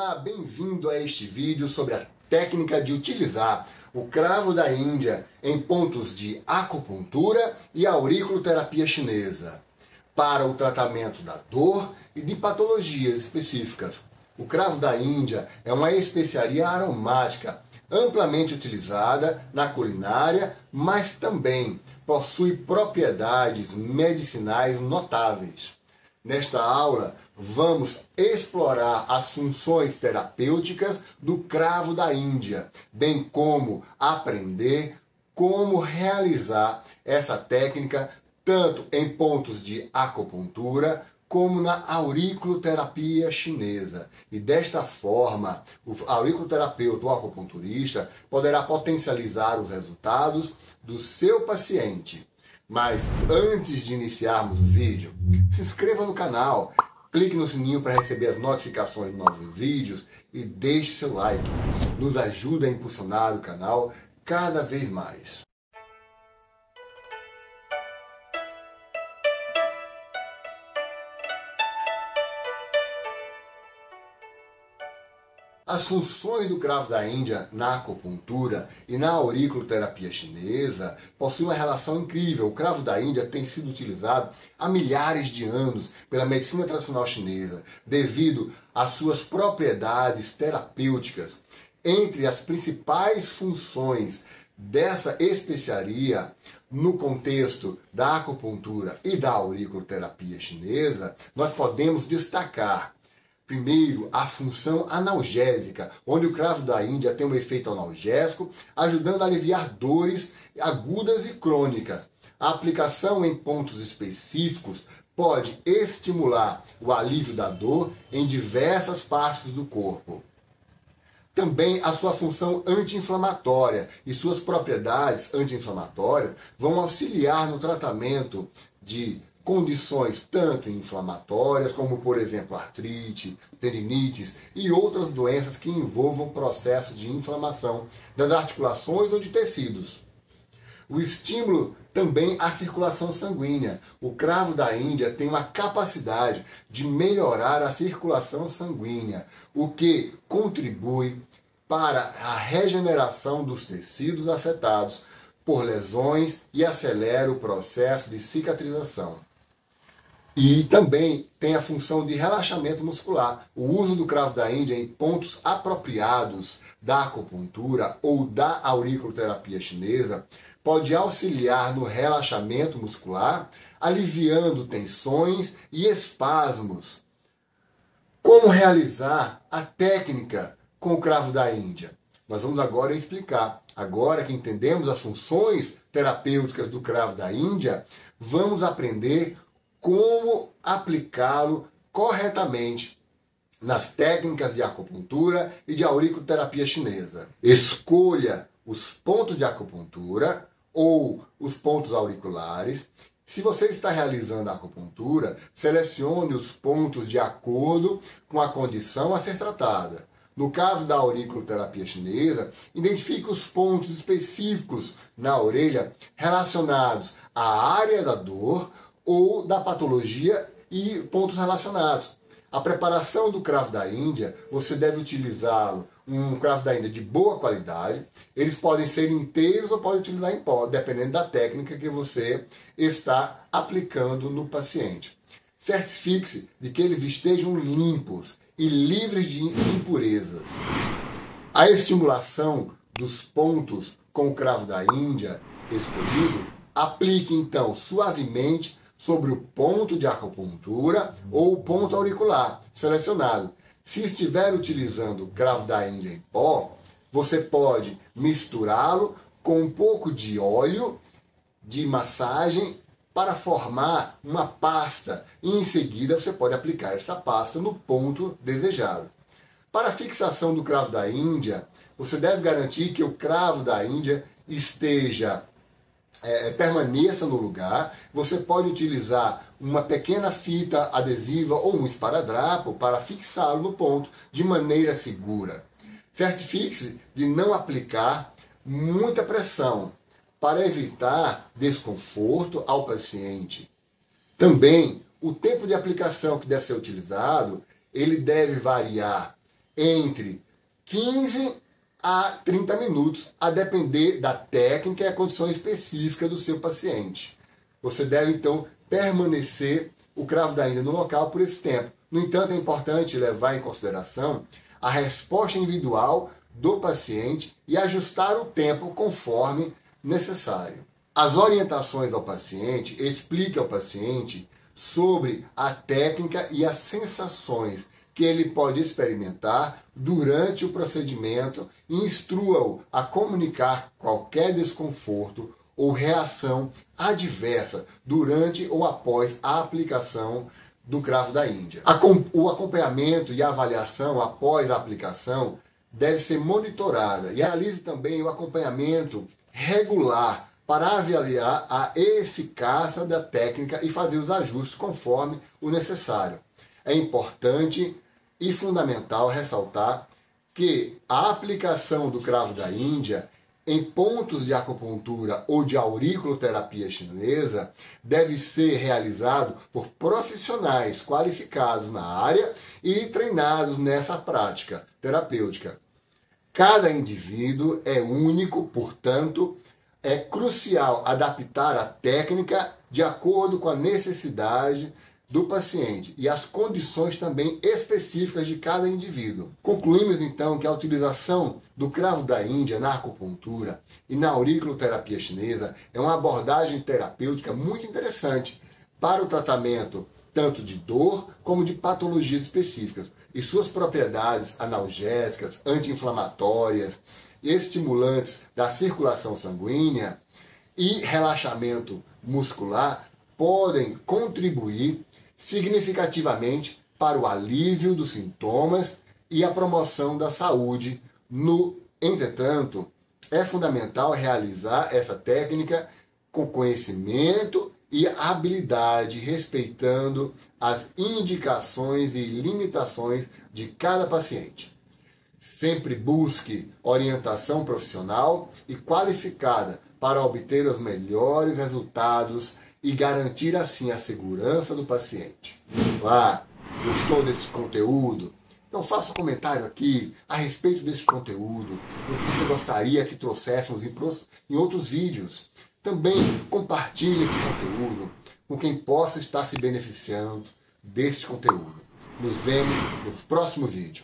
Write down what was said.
Olá, bem-vindo a este vídeo sobre a técnica de utilizar o cravo da Índia em pontos de acupuntura e auriculoterapia chinesa para o tratamento da dor e de patologias específicas. O cravo da Índia é uma especiaria aromática amplamente utilizada na culinária, mas também possui propriedades medicinais notáveis. Nesta aula, vamos explorar as funções terapêuticas do cravo da Índia, bem como aprender como realizar essa técnica tanto em pontos de acupuntura como na auriculoterapia chinesa. E desta forma, o auriculoterapeuta ou acupunturista poderá potencializar os resultados do seu paciente. Mas antes de iniciarmos o vídeo, se inscreva no canal, clique no sininho para receber as notificações de novos vídeos e deixe seu like. Nos ajuda a impulsionar o canal cada vez mais. As funções do cravo da Índia na acupuntura e na auriculoterapia chinesa possuem uma relação incrível. O cravo da Índia tem sido utilizado há milhares de anos pela medicina tradicional chinesa devido às suas propriedades terapêuticas. Entre as principais funções dessa especiaria no contexto da acupuntura e da auriculoterapia chinesa, nós podemos destacar Primeiro, a função analgésica, onde o cravo da Índia tem um efeito analgésico, ajudando a aliviar dores agudas e crônicas. A aplicação em pontos específicos pode estimular o alívio da dor em diversas partes do corpo. Também a sua função anti-inflamatória e suas propriedades anti-inflamatórias vão auxiliar no tratamento de condições tanto inflamatórias, como por exemplo artrite, tendinites e outras doenças que envolvam processo de inflamação das articulações ou de tecidos. O estímulo também à circulação sanguínea. O cravo da Índia tem uma capacidade de melhorar a circulação sanguínea, o que contribui para a regeneração dos tecidos afetados por lesões e acelera o processo de cicatrização. E também tem a função de relaxamento muscular. O uso do cravo da Índia em pontos apropriados da acupuntura ou da auriculoterapia chinesa pode auxiliar no relaxamento muscular, aliviando tensões e espasmos. Como realizar a técnica com o cravo da Índia? Nós vamos agora explicar. Agora que entendemos as funções terapêuticas do cravo da Índia, vamos aprender como aplicá-lo corretamente nas técnicas de acupuntura e de auriculoterapia chinesa. Escolha os pontos de acupuntura ou os pontos auriculares. Se você está realizando a acupuntura, selecione os pontos de acordo com a condição a ser tratada. No caso da auriculoterapia chinesa, identifique os pontos específicos na orelha relacionados à área da dor ou da patologia e pontos relacionados. A preparação do cravo da Índia, você deve utilizá-lo um cravo da Índia de boa qualidade. Eles podem ser inteiros ou pode utilizar em pó, dependendo da técnica que você está aplicando no paciente. Certifique-se de que eles estejam limpos e livres de impurezas. A estimulação dos pontos com o cravo da Índia escolhido, aplique então suavemente sobre o ponto de acupuntura ou o ponto auricular selecionado. Se estiver utilizando cravo da Índia em pó, você pode misturá-lo com um pouco de óleo de massagem para formar uma pasta e em seguida você pode aplicar essa pasta no ponto desejado. Para a fixação do cravo da Índia, você deve garantir que o cravo da Índia esteja é, permaneça no lugar. Você pode utilizar uma pequena fita adesiva ou um esparadrapo para fixá-lo no ponto de maneira segura. Certifique-se de não aplicar muita pressão para evitar desconforto ao paciente. Também o tempo de aplicação que deve ser utilizado, ele deve variar entre 15 a 30 minutos, a depender da técnica e a condição específica do seu paciente. Você deve então permanecer o cravo da Índia no local por esse tempo. No entanto, é importante levar em consideração a resposta individual do paciente e ajustar o tempo conforme necessário. As orientações ao paciente expliquem ao paciente sobre a técnica e as sensações que ele pode experimentar durante o procedimento e instrua-o a comunicar qualquer desconforto ou reação adversa durante ou após a aplicação do cravo da Índia. O acompanhamento e avaliação após a aplicação deve ser monitorada e realize também o acompanhamento regular para avaliar a eficácia da técnica e fazer os ajustes conforme o necessário. É importante e fundamental ressaltar que a aplicação do cravo da Índia em pontos de acupuntura ou de auriculoterapia chinesa deve ser realizado por profissionais qualificados na área e treinados nessa prática terapêutica. Cada indivíduo é único, portanto, é crucial adaptar a técnica de acordo com a necessidade do paciente e as condições também específicas de cada indivíduo. Concluímos então que a utilização do cravo da Índia na acupuntura e na auriculoterapia chinesa é uma abordagem terapêutica muito interessante para o tratamento tanto de dor como de patologias específicas e suas propriedades analgésicas, anti-inflamatórias, estimulantes da circulação sanguínea e relaxamento muscular podem contribuir significativamente para o alívio dos sintomas e a promoção da saúde. No entretanto, é fundamental realizar essa técnica com conhecimento e habilidade, respeitando as indicações e limitações de cada paciente. Sempre busque orientação profissional e qualificada para obter os melhores resultados e garantir assim a segurança do paciente. Ah, gostou desse conteúdo? Então faça um comentário aqui a respeito desse conteúdo, o que você gostaria que trouxéssemos em outros vídeos. Também compartilhe esse conteúdo com quem possa estar se beneficiando deste conteúdo. Nos vemos no próximo vídeo.